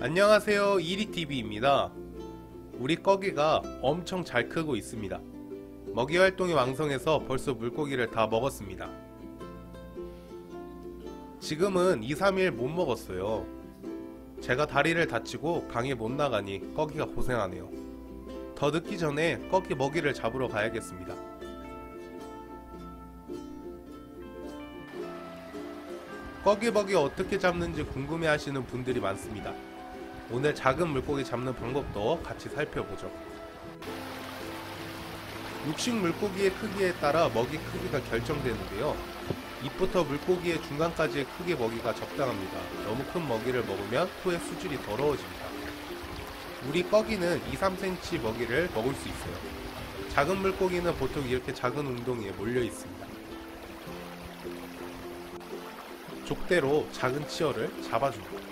안녕하세요 이리TV입니다. 우리 꺼기가 엄청 잘 크고 있습니다. 먹이 활동이 왕성해서 벌써 물고기를 다 먹었습니다. 지금은 2, 3일 못 먹었어요. 제가 다리를 다치고 강에 못 나가니 꺼기가 고생하네요. 더 늦기 전에 꺼기 먹이를 잡으러 가야겠습니다. 꺼기 먹이 어떻게 잡는지 궁금해 하시는 분들이 많습니다 오늘 작은 물고기 잡는 방법도 같이 살펴보죠. 육식 물고기의 크기에 따라 먹이 크기가 결정되는데요. 입부터 물고기의 중간까지의 크기 먹이가 적당합니다. 너무 큰 먹이를 먹으면 코의 수질이 더러워집니다. 우리 꺼기는 2, 3cm 먹이를 먹을 수 있어요. 작은 물고기는 보통 이렇게 작은 웅덩이에 몰려 있습니다. 족대로 작은 치어를 잡아줍니다.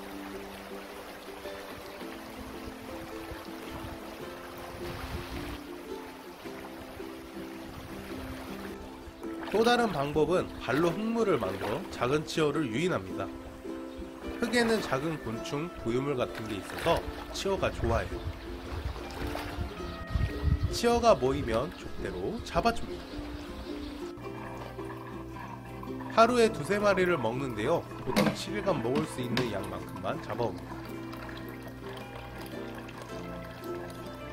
또 다른 방법은 발로 흙물을 만들어 작은 치어를 유인합니다. 흙에는 작은 곤충, 고유물 같은 게 있어서 치어가 좋아해요. 치어가 모이면 족대로 잡아줍니다. 하루에 두세 마리를 먹는데요. 보통 7일간 먹을 수 있는 양만큼만 잡아옵니다.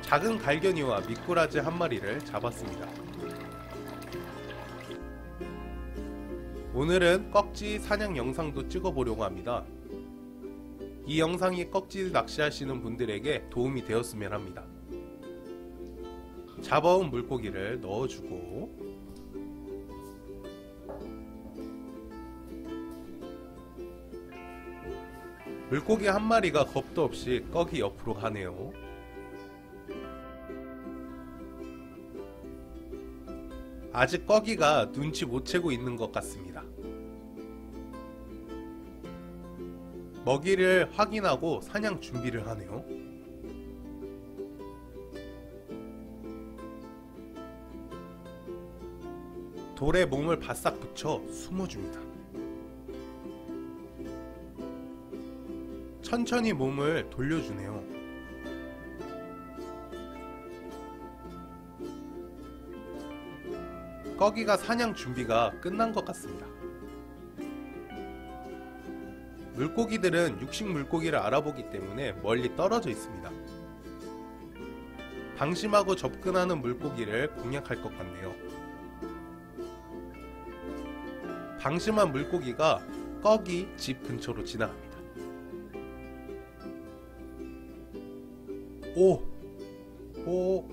작은 갈견이와 미꾸라지 한 마리를 잡았습니다. 오늘은 꺽지 사냥 영상도 찍어보려고 합니다. 이 영상이 꺽지 낚시하시는 분들에게 도움이 되었으면 합니다. 잡아온 물고기를 넣어주고 물고기 한 마리가 겁도 없이 꺽이 옆으로 가네요. 아직 꺼기가 눈치 못 채고 있는 것 같습니다. 먹이를 확인하고 사냥 준비를 하네요. 돌에 몸을 바싹 붙여 숨어줍니다. 천천히 몸을 돌려주네요. 꺼기가 사냥 준비가 끝난 것 같습니다. 물고기들은 육식 물고기를 알아보기 때문에 멀리 떨어져 있습니다. 방심하고 접근하는 물고기를 공략할 것 같네요. 방심한 물고기가 꺼기 집 근처로 지나갑니다. 오! 오!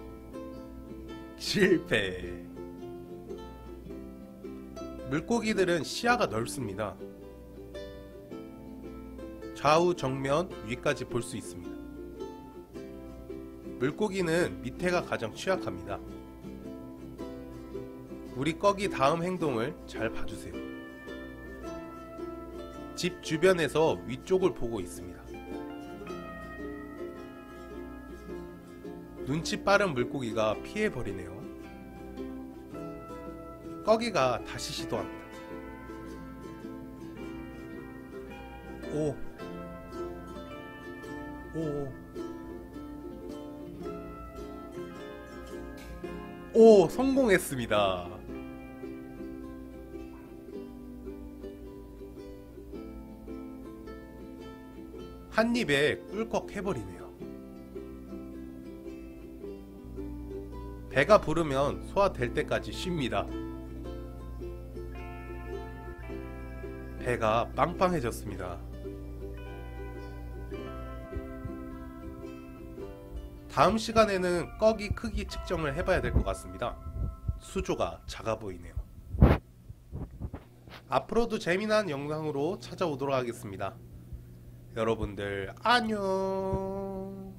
실패! 물고기들은 시야가 넓습니다. 좌우 정면 위까지 볼 수 있습니다. 물고기는 밑에가 가장 취약합니다. 우리 꺼기 다음 행동을 잘 봐주세요. 집 주변에서 위쪽을 보고 있습니다. 눈치 빠른 물고기가 피해버리네요. 꺼기가 다시 시도합니다. 오. 오. 오, 성공했습니다. 한 입에 꿀꺽 해버리네요. 배가 부르면 소화될 때까지 쉽니다. 배가 빵빵해졌습니다. 다음 시간에는 꺼기 크기 측정을 해봐야 될 것 같습니다. 수조가 작아 보이네요. 앞으로도 재미난 영상으로 찾아오도록 하겠습니다. 여러분들 안녕